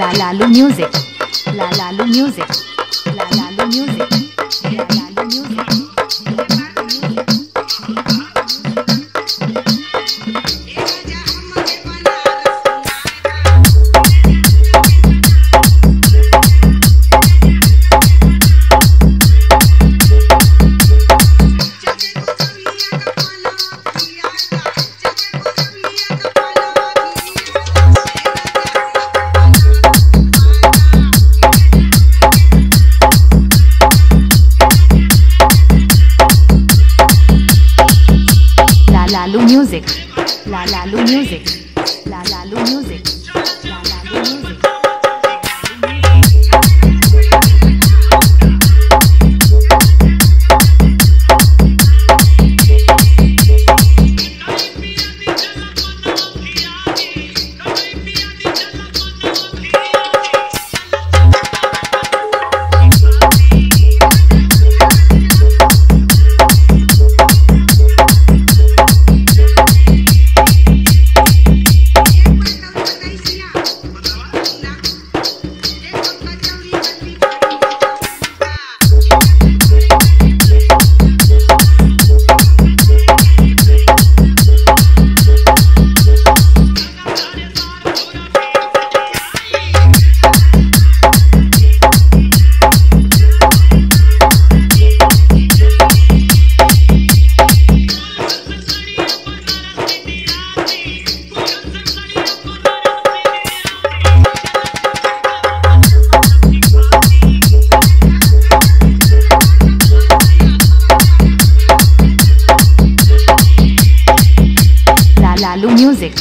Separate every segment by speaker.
Speaker 1: Lalu music Lalu music Lalu music Music. La la Lalu Music. La la Lalu Music. Lalu Music.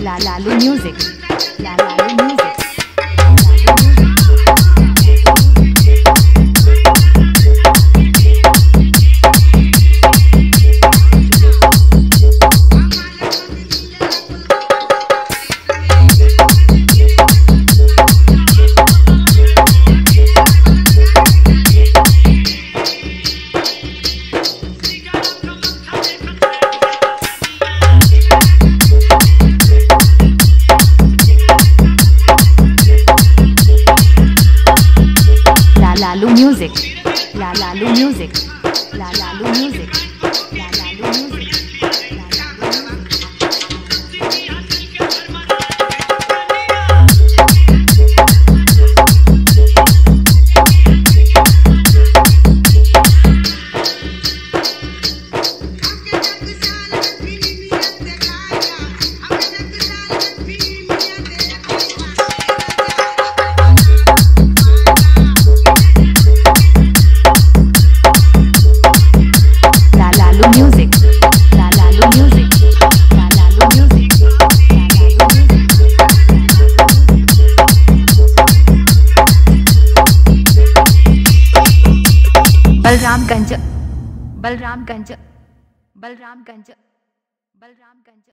Speaker 1: La Lalu Music. La Lalu Music. La Lalu Music. La Lalu Music. La Lalu Music. La Lalu Music. Balramganj Balramganj Balramganj Balramganj.